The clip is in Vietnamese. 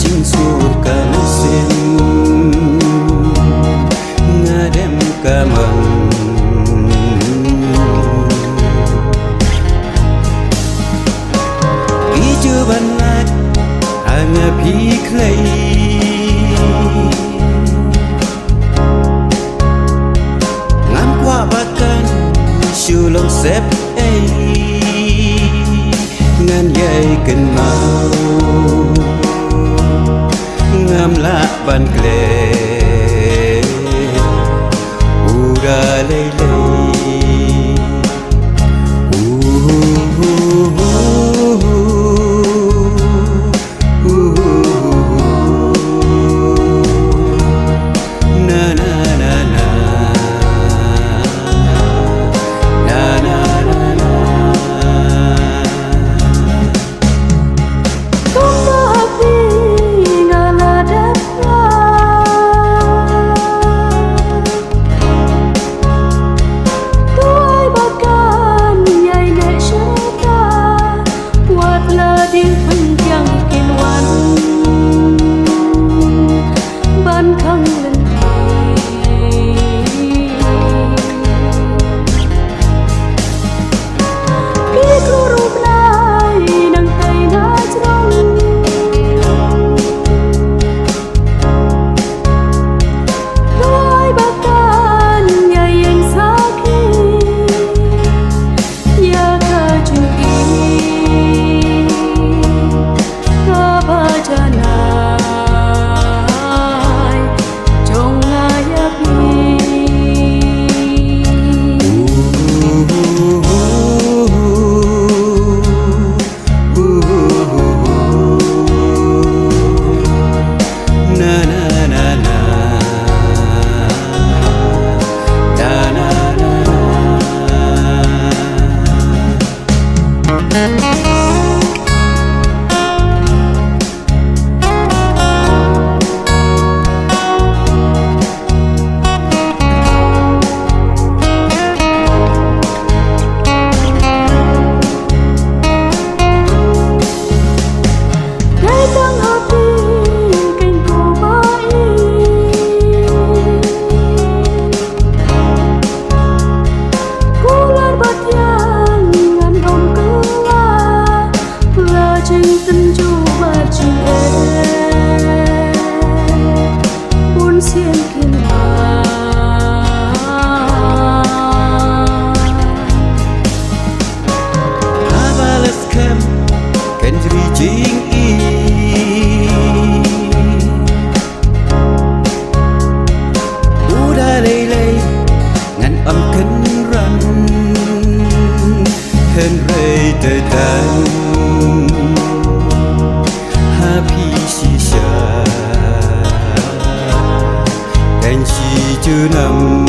Chinh surga mesin ngadem kamang Iju banat anga piklay Ngam kwa bakan shulong sep ay dengan yai kenau Ngam lak ban kle Ura leila Thân rơi đời tan happy si sa cảnh si chưa nằm